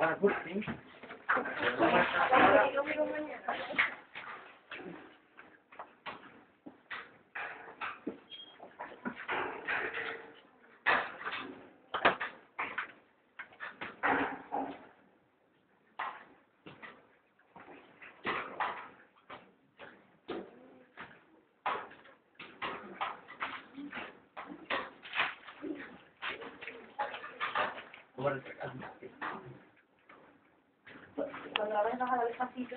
Ah, good thing. cuando la ves baja la despacito,